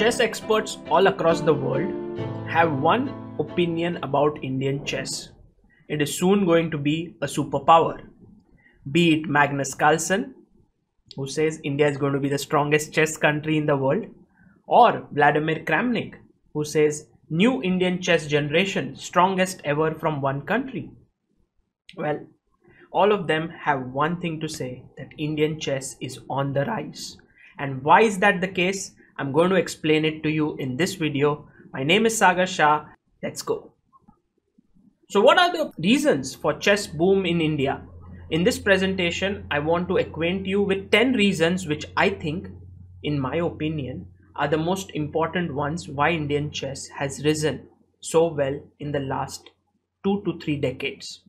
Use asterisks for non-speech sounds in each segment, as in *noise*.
Chess experts all across the world have one opinion about Indian chess. It is soon going to be a superpower. Be it Magnus Carlsen, who says India is going to be the strongest chess country in the world, or Vladimir Kramnik, who says new Indian chess generation strongest ever from one country. Well, all of them have one thing to say that Indian chess is on the rise. And why is that the case? I'm going to explain it to you in this video. My name is Sagar Shah. Let's go. So what are the reasons for chess boom in India? In this presentation, I want to acquaint you with 10 reasons which I think, in my opinion, are the most important ones why Indian chess has risen so well in the last 2 to 3 decades.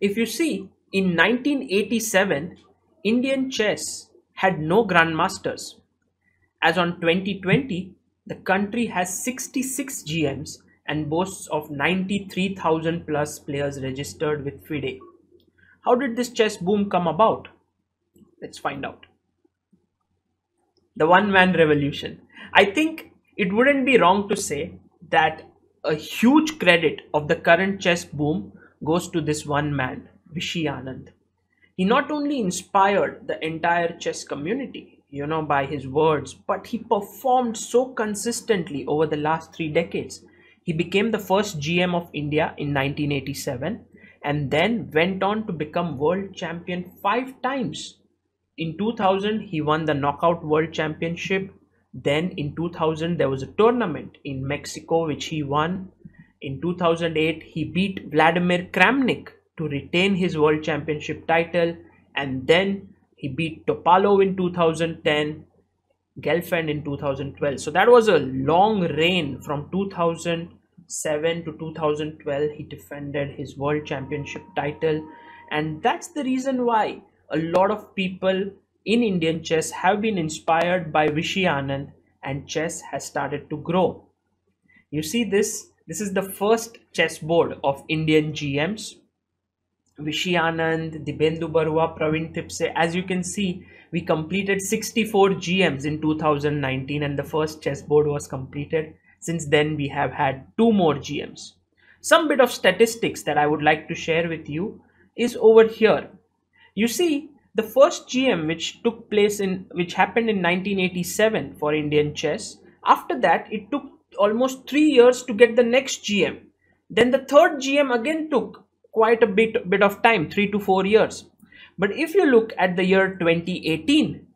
If you see, in 1987, Indian chess had no grandmasters as on 2020, the country has 66 GMs and boasts of 93,000 plus players registered with FIDE. How did this chess boom come about? Let's find out. The one man revolution. I think it wouldn't be wrong to say that a huge credit of the current chess boom goes to this one man, Vishy Anand. He not only inspired the entire chess community, you know, by his words, but he performed so consistently over the last three decades. He became the first GM of India in 1987 and then went on to become world champion five times. In 2000, he won the Knockout World Championship. Then in 2000, there was a tournament in Mexico which he won. In 2008, he beat Vladimir Kramnik to retain his world championship title. And then he beat Topalov in 2010, Gelfand in 2012. So that was a long reign from 2007 to 2012. He defended his world championship title, and that's the reason why a lot of people in Indian chess have been inspired by Vishy Anand, and chess has started to grow. You see this. This is the first chessboard of Indian GMs Vishy Anand, Dibyendu Barua, Praveen Thipse. As you can see, we completed 64 GMs in 2019 and the first chessboard was completed. Since then, we have had two more GMs. Some bit of statistics that I would like to share with you is over here. You see, the first GM which took place in which happened in 1987 for Indian chess. After that, it took almost three years to get the next GM. Then the third GM again took quite a bit bit of time 3 to 4 years. But if you look at the year 2018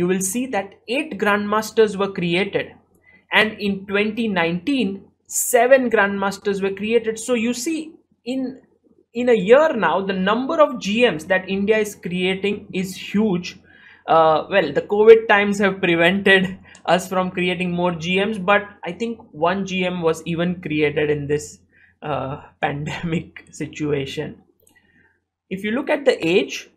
you will see that 8 grandmasters were created. And in 2019 7 grandmasters were created. So you see in in a year now the number of gms that india is creating is huge. Uh, well the covid times have prevented *laughs* us from creating more gms but i think one gm was even created in this pandemic *laughs* situation. If you look at the age,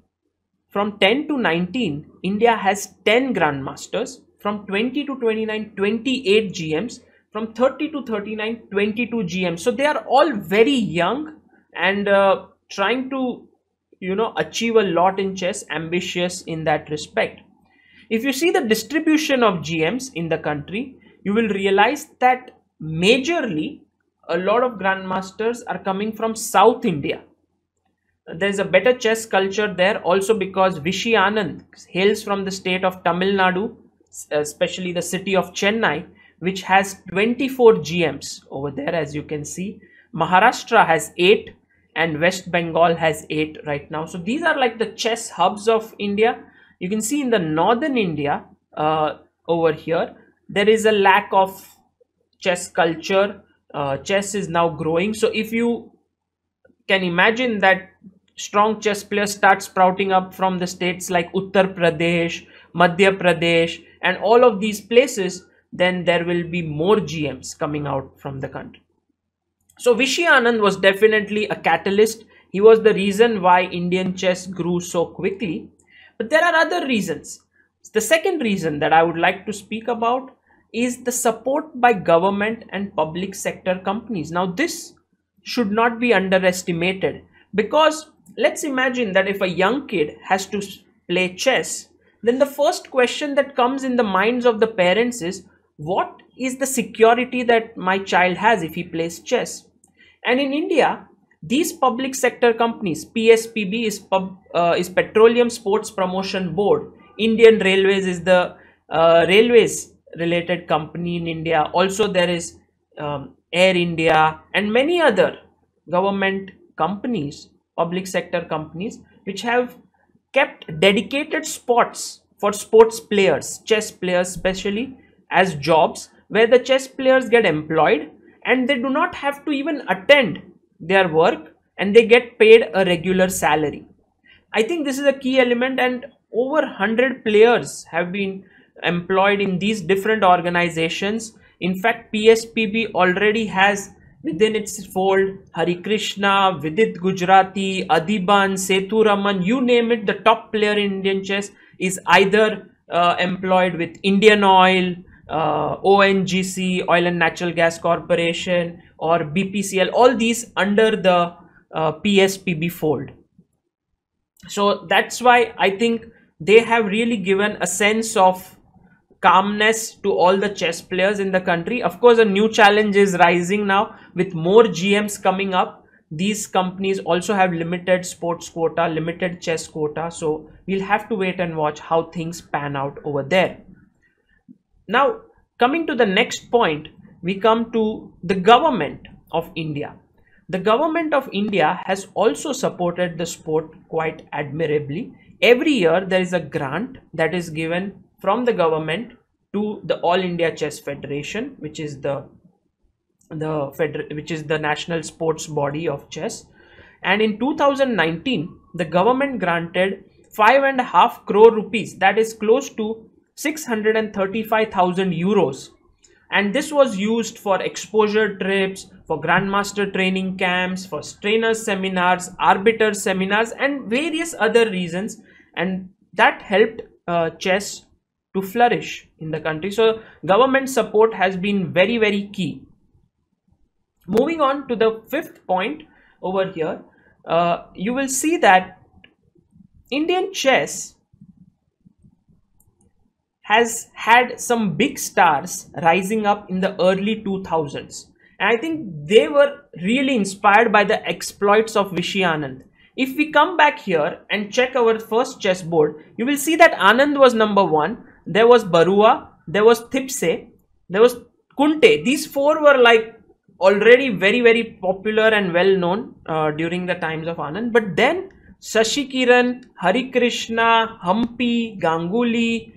from 10 to 19, India has 10 grandmasters. From 20 to 29, 28 GMs. From 30 to 39, 22 GMs. So they are all very young and uh, trying to, you know, achieve a lot in chess, ambitious in that respect. If you see the distribution of GMs in the country, you will realize that majorly a lot of grandmasters are coming from South India. There's a better chess culture there also because Vishy Anand hails from the state of Tamil Nadu, especially the city of Chennai, which has 24 GMs over there as you can see. Maharashtra has 8 and West Bengal has 8 right now. So these are like the chess hubs of India. You can see in the northern India uh, over here, there is a lack of chess culture uh, chess is now growing. So if you can imagine that strong chess players start sprouting up from the states like uttar pradesh madhya pradesh and all of these places then there will be more gms coming out from the country. So vishy anand was definitely a catalyst. He was the reason why indian chess grew so quickly. But there are other reasons. The second reason that i would like to speak about is the support by government and public sector companies. Now, this should not be underestimated because let's imagine that if a young kid has to play chess, then the first question that comes in the minds of the parents is what is the security that my child has if he plays chess and in india these public sector companies pspb is pub, uh, is petroleum sports promotion board indian railways is the uh, railways related company in india also there is um, air india and many other government companies public sector companies which have kept dedicated spots for sports players, chess players especially, as jobs where the chess players get employed and they do not have to even attend their work and they get paid a regular salary. I think this is a key element and over 100 players have been employed in these different organizations. In fact, PSPB already has within its fold Hari Krishna, Vidit Gujarati, Adhiban, Sethu Raman, you name it, the top player in Indian chess is either uh, employed with Indian Oil, uh, ONGC, Oil and Natural Gas Corporation, or BPCL, all these under the uh, PSPB fold. So that's why I think they have really given a sense of calmness to all the chess players in the country. Of course, a new challenge is rising now with more GMs coming up. These companies also have limited sports quota, limited chess quota. So we'll have to wait and watch how things pan out over there. Now, coming to the next point, we come to the government of India. The government of India has also supported the sport quite admirably. Every year there is a grant that is given from the government to the All India Chess Federation, which is the the feder which is the national sports body of chess. And in 2019, the government granted five and a half crore rupees, that is close to 635,000 euros. And this was used for exposure trips, for grandmaster training camps, for trainers seminars, arbiter seminars, and various other reasons. And that helped uh, chess to flourish in the country. So government support has been very, very key. Moving on to the fifth point over here, uh, you will see that Indian chess has had some big stars rising up in the early 2000s. And I think they were really inspired by the exploits of Vishy Anand. If we come back here and check our first chessboard, you will see that Anand was number one there was Barua, there was Thipse, there was Kunte. These four were like already very very popular and well known uh, during the times of Anand. But then Shashi Kiran, Hari Krishna, Humpy, Ganguly,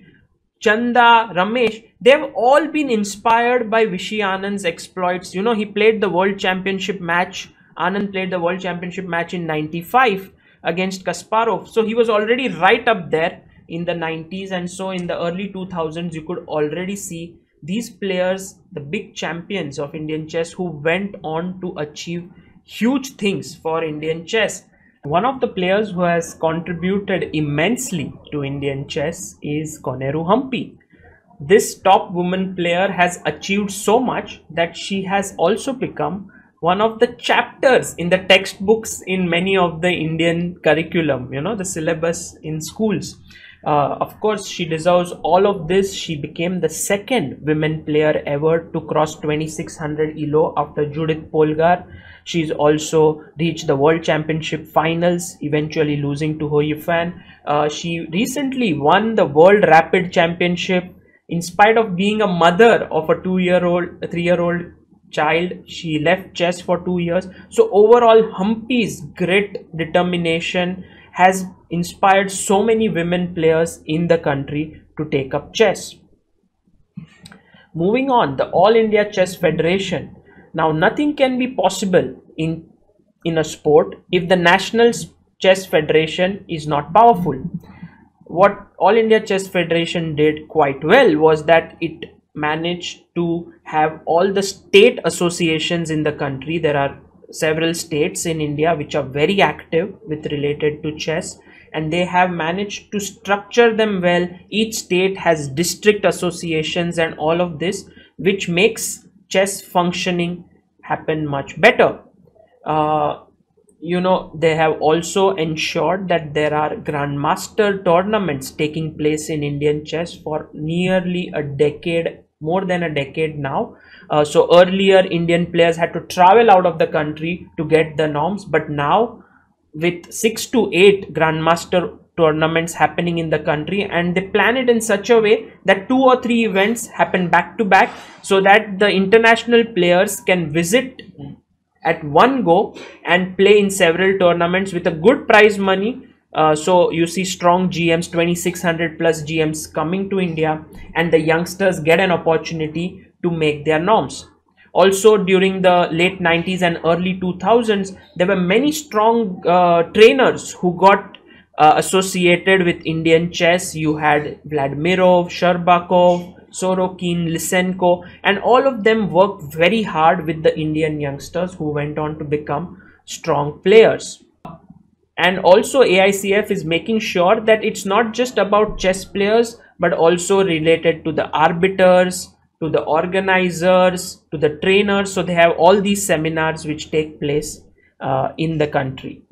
Chanda, Ramesh, they have all been inspired by Vishy Anand's exploits. You know, he played the world championship match. Anand played the world championship match in 95 against Kasparov. So he was already right up there in the 90s and so in the early 2000s you could already see these players the big champions of indian chess who went on to achieve huge things for indian chess. One of the players who has contributed immensely to indian chess is Koneru Humpy this top woman player has achieved so much that she has also become one of the chapters in the textbooks in many of the indian curriculum you know the syllabus in schools uh, of course, she deserves all of this. She became the second women player ever to cross 2600 ELO after Judit Polgar. She's also reached the World Championship finals, eventually losing to Hou Yifan. Uh, she recently won the World Rapid Championship in spite of being a mother of a two-year-old, three-year-old child she left chess for two years so overall Humpy's grit determination has inspired so many women players in the country to take up chess. Moving on, the All India Chess Federation. Now, nothing can be possible in, in a sport if the National Chess Federation is not powerful. What All India Chess Federation did quite well was that it managed to have all the state associations in the country. There are several states in India which are very active with related to chess and they have managed to structure them well. Each state has district associations and all of this which makes chess functioning happen much better. Uh, you know they have also ensured that there are grandmaster tournaments taking place in indian chess for nearly a decade more than a decade now uh, so earlier indian players had to travel out of the country to get the norms but now with 6 to 8 grandmaster tournaments happening in the country and they plan it in such a way that two or three events happen back to back so that the international players can visit at one go and play in several tournaments with a good prize money. Uh, so you see strong GMs 2600 plus GMs coming to India and the youngsters get an opportunity to make their norms. Also during the late 90s and early 2000s there were many strong uh, trainers who got uh, associated with indian chess. You had vladimirov Shcherbakov sorokin lysenko and all of them worked very hard with the indian youngsters who went on to become strong players. And also aicf is making sure that it's not just about chess players but also related to the arbiters to the organizers, to the trainers. So they have all these seminars which take place uh, in the country.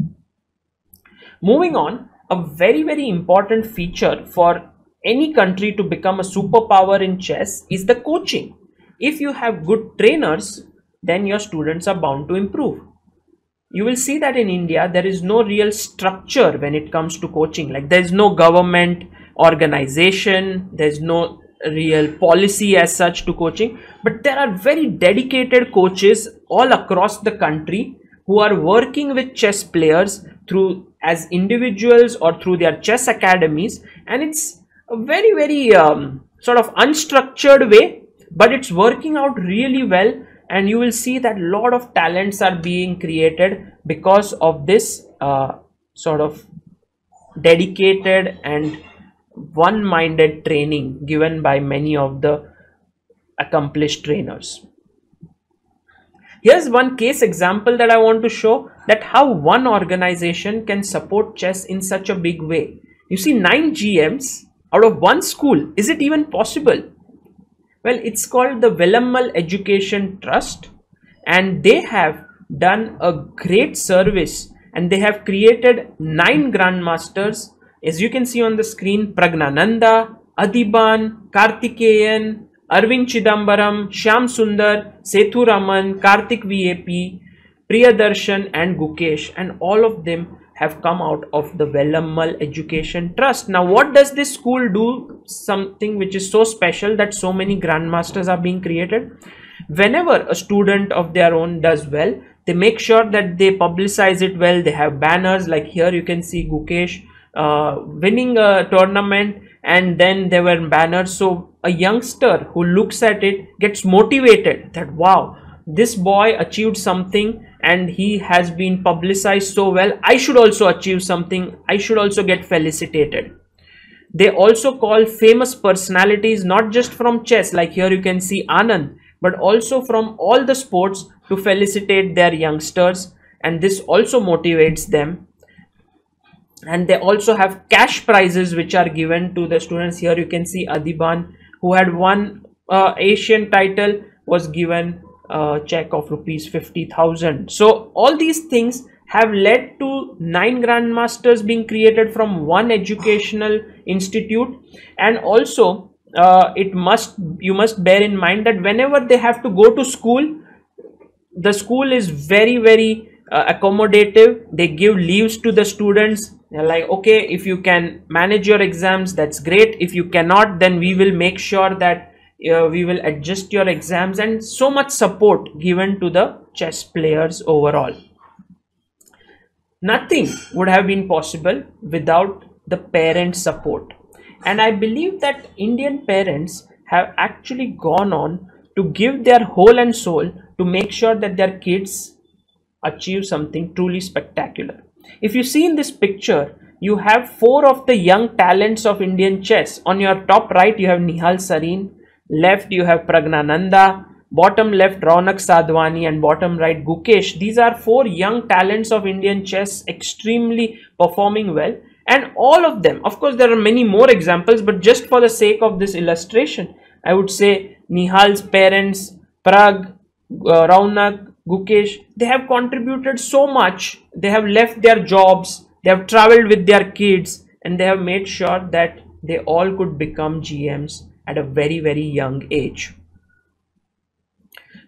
Moving on, a very, very important feature for any country to become a superpower in chess is the coaching. If you have good trainers, then your students are bound to improve. You will see that in India, there is no real structure when it comes to coaching. Like there is no government organization, there's no real policy as such to coaching. But there are very dedicated coaches all across the country who are working with chess players through as individuals or through their chess academies. And it's a very very um, sort of unstructured way but it's working out really well. And you will see that a lot of talents are being created because of this uh, sort of dedicated and one-minded training given by many of the accomplished trainers. Here's one case example that I want to show that how one organization can support chess in such a big way. You see 9 GMs out of one school. Is it even possible? Well, it's called the Velammal Education Trust and they have done a great service and they have created 9 grandmasters as you can see on the screen, Praggnanandhaa, Adhiban, Karthikeyan, Arvind Chidambaram, Shyam Sundar, Sethu Raman, Karthik VAP, Priyadarshan and Gukesh and all of them have come out of the Velammal Education Trust. Now what does this school do? Something which is so special that so many grandmasters are being created. Whenever a student of their own does well, they make sure that they publicize it well. They have banners like here you can see Gukesh uh, winning a tournament and then there were banners. So a youngster who looks at it gets motivated that wow this boy achieved something and he has been publicized so well. I should also achieve something. I should also get felicitated. They also call famous personalities not just from chess like here you can see anand but also from all the sports to felicitate their youngsters. And this also motivates them and they also have cash prizes which are given to the students. Here you can see Adhiban who had won uh, Asian title was given a check of rupees 50,000 so all these things have led to nine grandmasters being created from one educational institute. And also uh, it must you must bear in mind that whenever they have to go to school the school is very very uh, accommodative. They give leaves to the students like okay if you can manage your exams that's great. If you cannot then we will make sure that uh, we will adjust your exams and so much support given to the chess players overall. Nothing would have been possible without the parent support. And i believe that indian parents have actually gone on to give their whole and soul to make sure that their kids achieve something truly spectacular. If you see in this picture, you have four of the young talents of Indian chess. On your top right, you have Nihal Sarin. Left, you have Praggnanandhaa. Bottom left, Raunak Sadhwani. And bottom right, Gukesh. These are four young talents of Indian chess, extremely performing well. And all of them, of course, there are many more examples, but just for the sake of this illustration, I would say Nihal's parents, Prag, uh, Raunak, Gukesh, they have contributed so much. They have left their jobs, they have traveled with their kids, and they have made sure that they all could become GMs at a very very young age.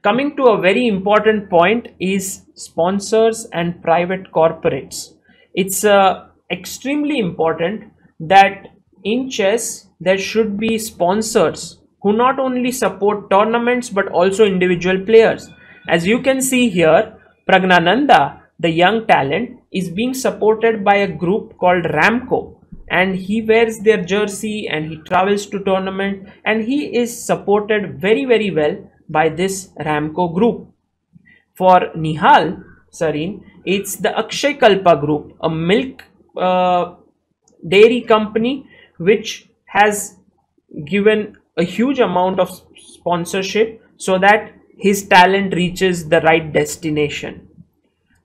Coming to a very important point is sponsors and private corporates. It's uh, extremely important that in chess there should be sponsors who not only support tournaments but also individual players as you can see here Praggnanandhaa the young talent is being supported by a group called ramco. And he wears their jersey and he travels to tournament and he is supported very very well by this ramco group. For nihal sarin it's the akshay kalpa group a milk uh, dairy company which has given a huge amount of sponsorship so that his talent reaches the right destination.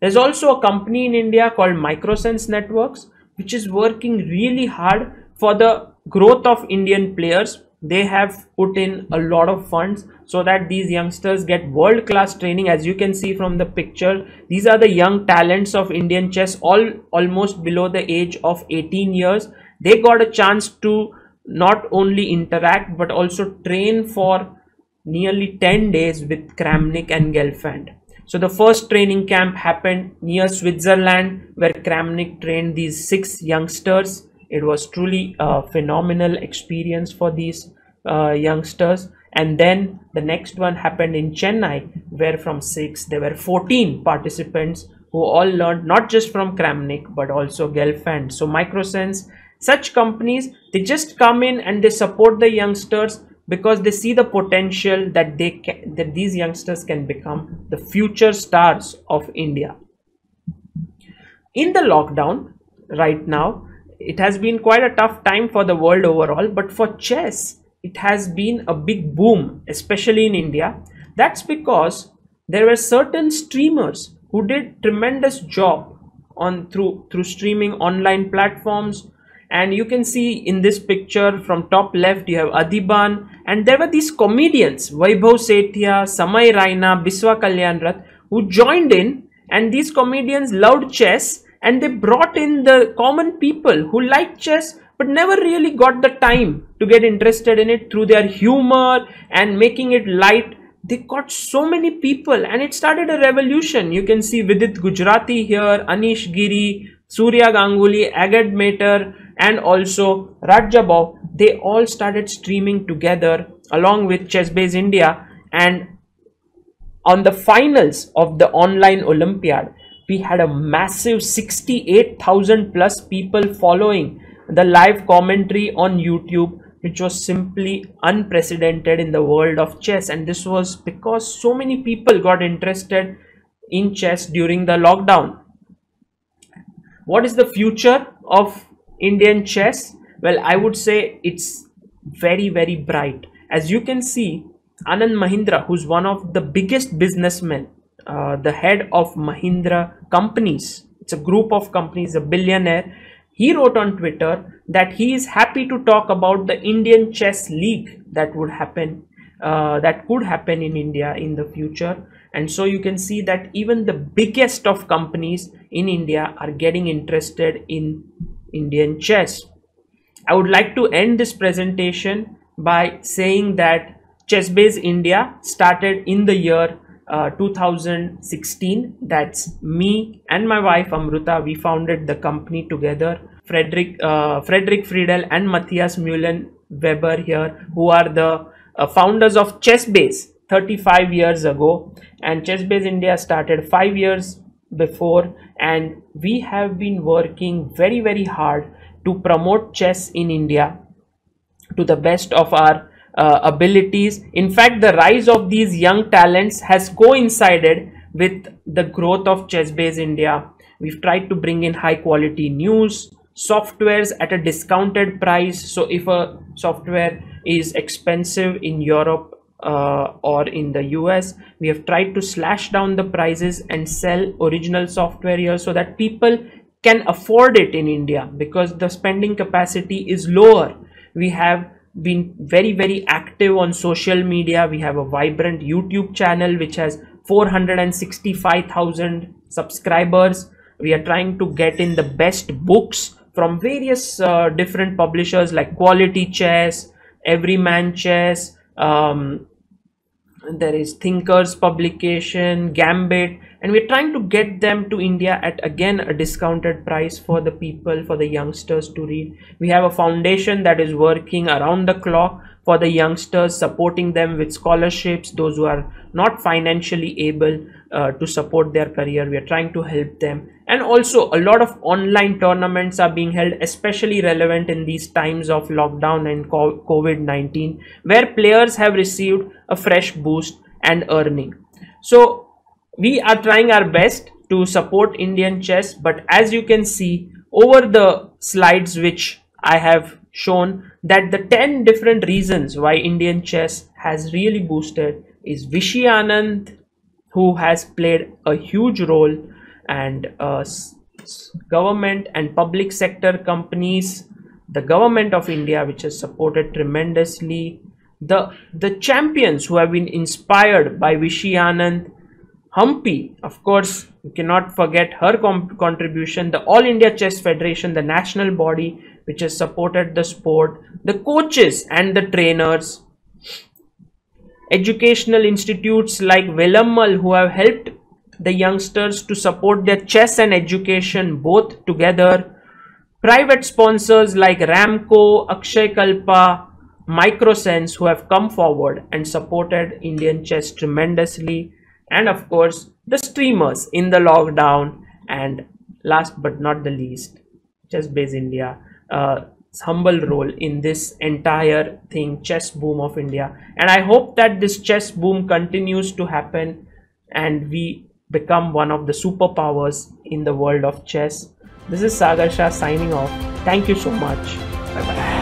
There's also a company in India called Microsense Networks which is working really hard for the growth of Indian players. They have put in a lot of funds so that these youngsters get world class training as you can see from the picture these are the young talents of indian chess all almost below the age of 18 years they got a chance to not only interact but also train for nearly 10 days with Kramnik and Gelfand. So the first training camp happened near Switzerland where Kramnik trained these six youngsters. It was truly a phenomenal experience for these uh, youngsters. And then the next one happened in Chennai where from six there were 14 participants who all learned not just from Kramnik but also Gelfand. So Microsense such companies they just come in and they support the youngsters because they see the potential that they can, that these youngsters can become the future stars of india. In the lockdown right now it has been quite a tough time for the world overall but for chess it has been a big boom especially in india. That's because there were certain streamers who did tremendous job on through through streaming online platforms and you can see in this picture from top left you have Adhiban and there were these comedians Vaibhav Sethia, Samay Raina, Biswa Kalyan Rath who joined in. And these comedians loved chess. And they brought in the common people who liked chess but never really got the time to get interested in it through their humor and making it light. They got so many people and it started a revolution. You can see vidit gujarati here anish giri surya ganguly agad mater and also Radjabov, they all started streaming together along with ChessBase India and on the finals of the online Olympiad, we had a massive 68,000 plus people following the live commentary on YouTube which was simply unprecedented in the world of chess and this was because so many people got interested in chess during the lockdown. What is the future of Indian chess? Well, I would say it's very, very bright. As you can see, Anand Mahindra, who's one of the biggest businessmen, uh, the head of Mahindra companies, it's a group of companies, a billionaire, he wrote on Twitter that he is happy to talk about the Indian chess league that would happen, uh, that could happen in India in the future. And so you can see that even the biggest of companies in India are getting interested in Indian chess. I would like to end this presentation by saying that ChessBase India started in the year uh, 2016. That's me and my wife Amruta. We founded the company together. Frederic, uh, Frederic Friedel and Matthias Mullen Weber here, who are the uh, founders of ChessBase 35 years ago. And ChessBase India started five years before and we have been working very very hard to promote chess in India to the best of our uh, abilities. In fact, the rise of these young talents has coincided with the growth of ChessBase India. We've tried to bring in high quality news, softwares at a discounted price. So if a software is expensive in Europe uh, or in the US we have tried to slash down the prices and sell original software here so that people can afford it in India because the spending capacity is lower. We have been very very active on social media. We have a vibrant YouTube channel which has 465,000 subscribers. We are trying to get in the best books from various uh, different publishers like quality chess Everyman Chess, um, there is Thinkers Publication, Gambit, and we're trying to get them to India at again a discounted price for the people, for the youngsters to read. We have a foundation that is working around the clock for the youngsters, supporting them with scholarships, those who are not financially able uh, to support their career. We are trying to help them. And also, a lot of online tournaments are being held, especially relevant in these times of lockdown and COVID 19, where players have received a fresh boost and earning. So, we are trying our best to support Indian chess, but as you can see over the slides which I have shown that the 10 different reasons why Indian chess has really boosted is Vishy Anand who has played a huge role and uh, government and public sector companies the government of India which has supported tremendously the the champions who have been inspired by Vishy Anand Humpy, of course, you cannot forget her contribution, the All India Chess Federation, the national body which has supported the sport, the coaches and the trainers, educational institutes like Velammal who have helped the youngsters to support their chess and education both together, private sponsors like Ramco, Akshay Kalpa, Microsense who have come forward and supported Indian chess tremendously. And of course the streamers in the lockdown. And last but not the least Chessbase India uh, humble role in this entire thing chess boom of india. And i hope that this chess boom continues to happen and we become one of the superpowers in the world of chess. This is sagar shah signing off. Thank you so much. Bye bye